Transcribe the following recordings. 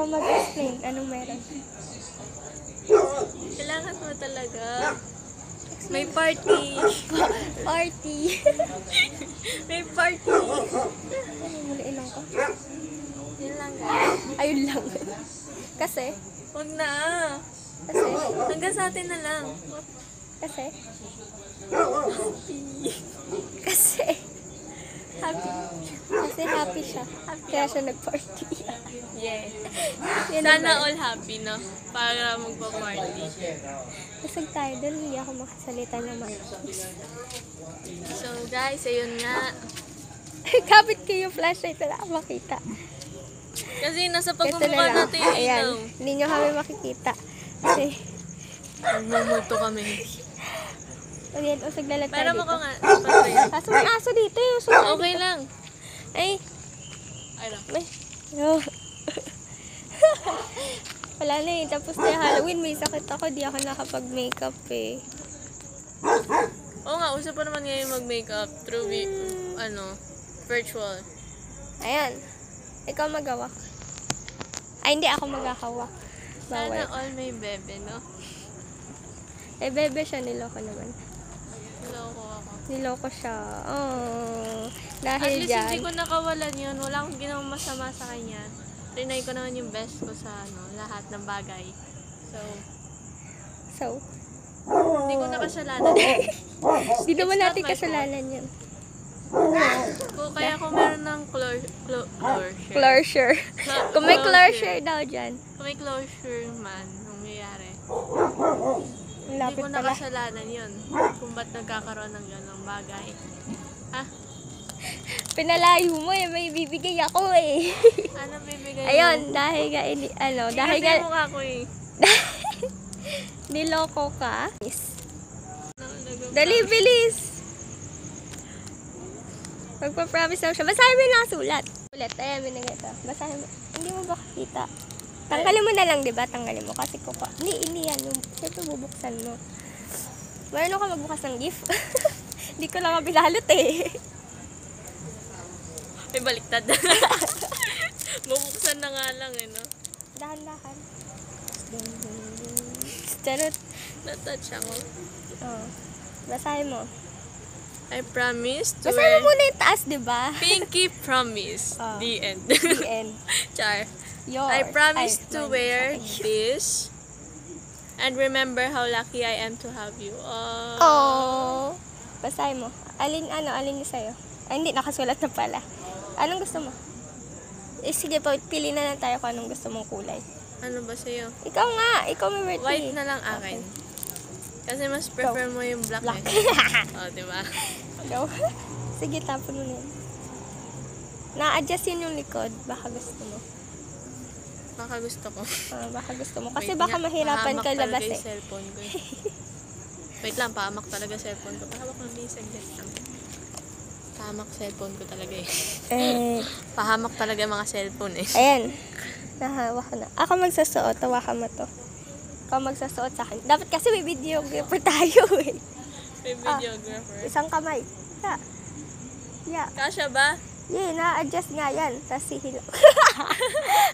Anong meron? Kailangan mo talaga. May party. Party! May party. ano muli ilang ko? Yun lang guys. Ayun lang. Kasi, Huwag na. kasi, Hanggang sa atin na lang. kasi, kasi, happy. Kasi happy siya. Kaya siya nag-party. Yeah. Yan Sana all happy, no? Para magpa-party. Busog tayo doon, hindi ako makasalita naman. So guys, ayun nga. Kapit yung flashlight, wala akong makita. Kasi nasa Ito na pagmumukha lang. natin yung Ayan, ilaw. hindi nyo kami makikita. Kasi, Nagmumulto kami. ayan, lalat tayo Pero mo dito. ko nga. patay. Kaso may aso dito, yung usog. Okay lang. Ay, Ay lang. may, oh. Wala na eh, tapos na yung Halloween, may sakit ako, di ako nakapag-makeup eh. Oo nga, uso pa naman ngayon mag-makeup through vi- ano, virtual. Ayan, ikaw magawak. Ay, hindi ako magkakawak. Sana Bawal. all may bebe, no? Eh, bebe siya, niloko naman. Niloko siya. Oh, At dahil least dyan. hindi ko nakawalan yun. Wala akong ginawang masama sa kanya. Trinay ko naman yung best ko sa ano, lahat ng bagay. So, So, hindi ko nakasalanan. di naman natin kasalanan yun. Kung kaya kung meron ng closure, clo- closure. Closure. Clo- Kung may closure daw dyan. Kung may closure man, nangyayari. Ang Hindi lapit ko pala. nakasalanan yun. Kung ba't nagkakaroon ng ganong bagay. Ha? Pinalayo mo eh, may bibigay ako eh. Ano bibigay mo? Ayun, dahil nga, ini, ano, dahil Kasi nga, mukha ko eh. niloko ka. Yes. Nag- Dali, bilis! Magpa-promise lang siya. Basahin mo yung nakasulat. Ulit, ayan, binigay ito. Basahin mo. Hindi mo ba kakita? Tanggalin mo na lang, di ba? Tanggalin mo. Kasi ko pa. Hindi, hindi yan. Yung, siyempre, bubuksan mo. Mayroon ka magbukas ng gift. Hindi ko lang kabilalot eh. Ay, baliktad. Bubuksan na nga lang eh, no? Dahan-dahan. Charot. Natouch ako. Oh. Basahin mo. I promise to Basahin mo muna yung taas, di ba? Pinky promise. Ah. The end. The end. Char. Yours. I promise Ay, to wear Okay. this and remember how lucky I am to have you. Oh. Oh. Basahin mo. Alin, ano, alin sa'yo? Ay, hindi, nakasulat na pala. Anong gusto mo? Eh, sige po, pili na lang tayo kung anong gusto mong kulay. Ano ba sa'yo? Ikaw nga, ikaw may birthday. White na lang akin. Kasi mas prefer mo yung black, Black. eh. oh, di ba? Ikaw. sige, tapon mo na yan. Na-adjust yun yung likod. Baka gusto mo. Baka gusto ko. Ah, baka gusto mo. Kasi Wait baka nga, mahirapan pahamak ka labas eh. cellphone ko eh. Wait lang, pahamak talaga cellphone ko. Pahawak ng bisag lang. Pahamak cellphone ko talaga eh. Eh, Pahamak talaga mga cellphone eh. ayan. Nahawak ko na. Ako magsusuot. Tawakan mo to. Ikaw magsusuot sa akin. Dapat kasi may videographer tayo eh. May videographer. Isang kamay. Yeah. Yeah. Kasha ba? Yeah, na-adjust nga yan. Tapos sihilo.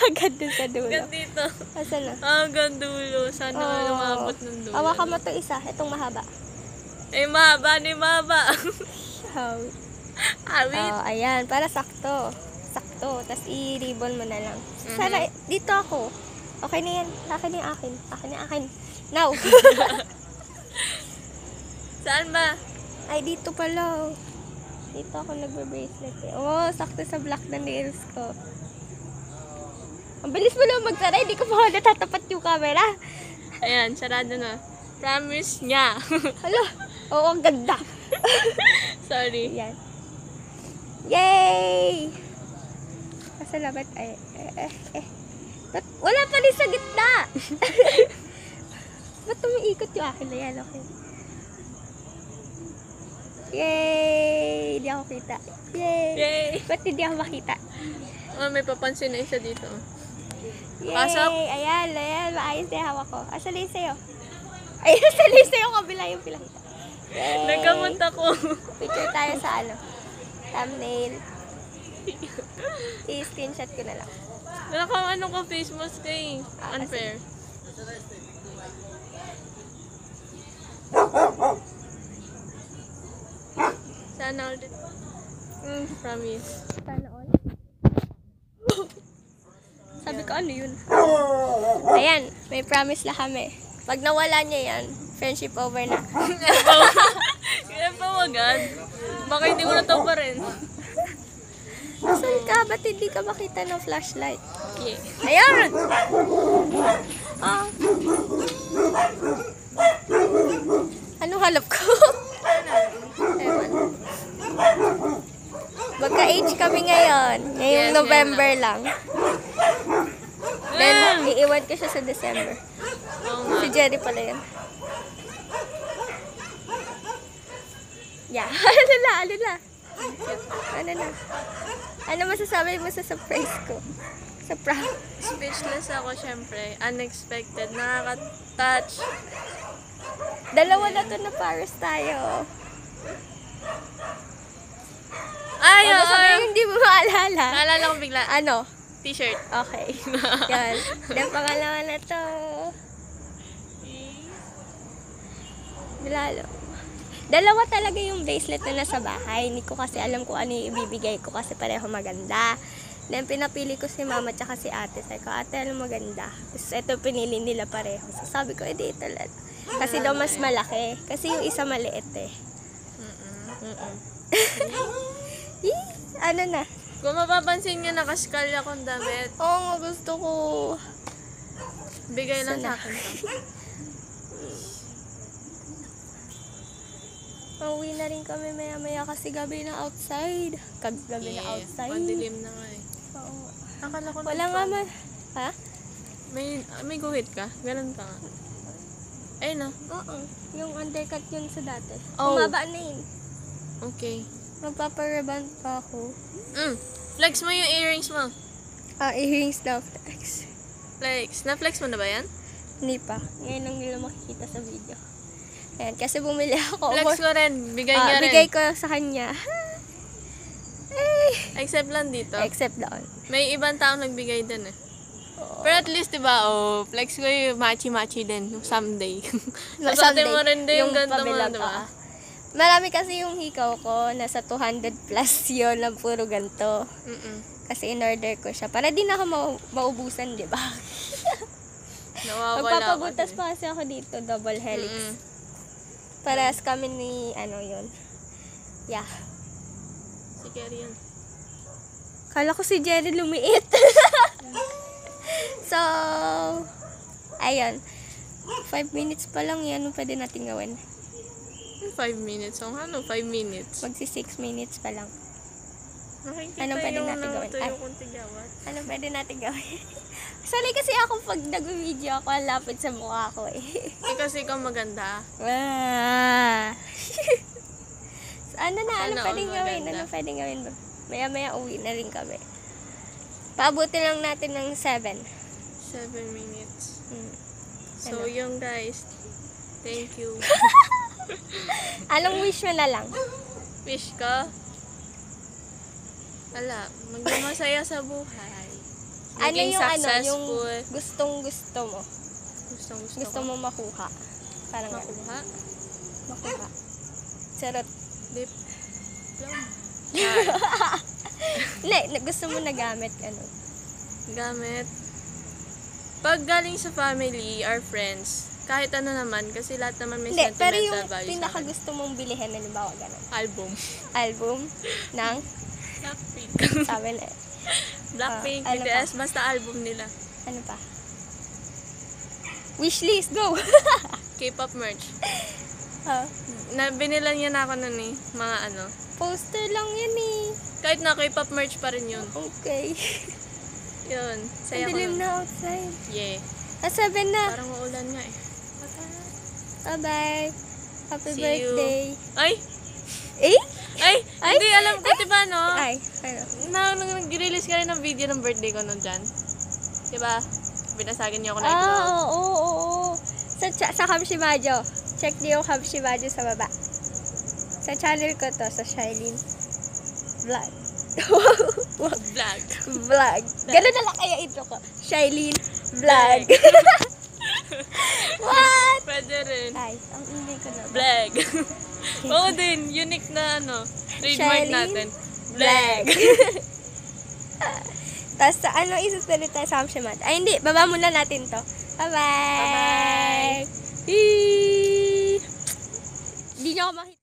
Agad dun sa dulo. Hanggang dito. Asan na? Hanggang dulo. Sana Oh. lumabot ng dulo. Hawakan mo to isa. Itong mahaba. Eh, mahaba ni mahaba. Awit. oh, ayan. Para sakto. Sakto. Tapos i-ribbon mo na lang. Mhm. Sana, dito ako. Okay na yan. Akin yung akin. Akin yung akin. Now. Saan ba? Ay, dito pala. Dito ako nagbe-bracelet eh. Oh, sakto sa black na nails ko. Ang bilis mo lang magsara. Hindi ko pa natatapat yung camera. Ayan, sarado na. Promise niya. Hala. Oo, ang ganda. Sorry. Yan. Yay! Asa na ba't? Ay, eh, eh, eh. Wala pa rin sa gitna? ba't umiikot yung akin na yan? Okay. Yay! Hindi ako kita. Yay! Yay! Ba't hindi ako makita? Oh, may papansin na isa dito. Yay! Pasok. Ayan, ayan. Maayos na yung hawak ko. Asa na yung sa'yo? Ayun, na yung sa'yo. Kabila yung pinakita. Yay! Nagkamot ako. Picture tayo sa ano? Thumbnail. I-screenshot ko na lang. Wala kang ano ka face mask kay. Unfair. Sana ulit. Mm, promise. Sana all. Sabi ko, ano yun? Ayan, may promise na kami. Pag nawala niya yan, friendship over na. Kaya pa agad. Baka hindi mo na to pa rin. Saan ka? Ba't hindi ka makita ng flashlight? Okay. Ayan! Ah. Anong halap ko? Magka-age kami ngayon. Ngayong Yes, November ngayon lang. Then, iiwan ko siya sa December. Nga. Si Jerry pala yun. Yeah. ano na, ano na? Ano na? Ano masasabi mo sa surprise ko? Sa prank? Speechless ako, syempre. Unexpected. Nakaka-touch. Dalawa na to na Paris tayo. Ay, Ano sabi yung hindi mo maalala? Naalala ko bigla. Ano? T-shirt. Okay. Yan. Then pangalawa na to. Lalo. Dalawa talaga yung bracelet na nasa bahay. Hindi ko kasi alam kung ano yung ibibigay ko kasi pareho maganda. Then pinapili ko si mama tsaka si ate. Sabi ko, ate, ano maganda? Tapos ito pinili nila pareho. So sabi ko, edi ito lang. Kasi daw mas malaki. Kasi yung isa maliit eh. Mm-mm. Yee, ano na? Kung mapapansin nyo, nakaskal akong damit. Oo nga, gusto ko. Bigay lang sa akin to. Pauwi na rin kami maya-maya kasi gabi na outside. Kagabi na outside. Madilim na nga eh. Oo. Akala ko Wala nga man. Ha? May, may guhit ka? Ganun ka nga. Ay na. Oo. Yung undercut yun sa dati. Oh. Umaba na yun. Okay. Magpapareband pa ako. Mm. Flex mo yung earrings mo. Ah, earrings daw. Thanks. Flex. Na-flex mo na ba yan? Hindi pa. Ngayon lang nila makikita sa video. Ayan, kasi bumili ako. Flex ko rin. Bigay Ah, niya rin. bigay ko sa kanya. Eh, Except lang dito. except doon. May ibang taong nagbigay din eh. Pero at least, diba, oh, flex ko yung machi-machi din someday. Sabatin mo rin din yung ganito mo, pabilog, diba? Marami kasi yung hikaw ko, nasa 200 plus yun ng puro ganito. Mm-mm. Kasi in-order ko siya. Para di na ako mau- maubusan, di ba? Nawawala Magpapabutas pa kasi ako dito, double helix. Mm-mm. Parehas kami ni, ano yun. Yeah. Si Kerry yan. Kala ko si Jerry lumiit. so, ayun. Five minutes pa lang yan. Pwede natin gawin? Five minutes. So, ano? Five minutes. Magsi six minutes pa lang. Nakikita Ano pwede yung natin gawin? Ay. kong tigawat. Ano pwede natin gawin? Sanay kasi ako pag nag-video ako, ang lapit sa mukha ko eh. Eh, kasi ikaw maganda. Ah. so, ano na, ano Sana pwedeng all gawin? Ano pwedeng gawin ba? Maya-maya uwi na rin kami. Paabuti lang natin ng 7. Seven minutes. Hmm. So, Ano? yung guys, thank you. Anong wish mo na lang? Wish ka? Ala, maging masaya sa buhay. Ano Maging yung ano, yung successful. gustong gusto mo? Gustong gusto, Gusto ko mo makuha? Parang ganun. makuha. Makuha. Charot. Dip. Diploma. Hindi, na- gusto mo na gamit, ano? Gamit. Pag galing sa family, our friends, kahit ano naman, kasi lahat naman may Hindi, pero sentimental yung value pinaka sa akin. gusto mong bilihin, halimbawa ganun. Album. Album ng, Blackpink. sabi na, Blackpink, Ah, ano BTS, basta album nila. ano pa? Wishlist, go! K-pop merch. Ah, Na, binilan niya na ako nun eh, mga ano. poster lang yan eh. Kahit na K-pop merch pa rin yun. Okay. Yun, Ang saya ko dilim nun. na outside. Yeah. Ah, seven na. Parang maulan nga eh. Bye-bye. Happy See you. birthday. Ay! Eh? Ay! Ay! Hindi, alam ko, diba no? Ay, ano? Na, nag-release ka rin ng video ng birthday ko nun dyan. Diba? Binasagan niyo ako na Ah, ito. oo, oo, oo. Sa, cha- sa Kamshibajo. Check niyo yung Kamshibajo sa baba. Sa channel ko to, sa Shailene Vlog. Vlog. Vlog. Ganun na lang kaya intro ko. Shailene Vlog. What? Jerin. Guys, eh. ang ingay ko na. Blag. Oo din, unique na ano, trademark Shelly? natin. Blag. Tapos sa ano isusunod tayo sa Hamshamat? Ay hindi, baba muna natin to. Bye-bye! Bye-bye! Hindi -bye. nyo ako makita.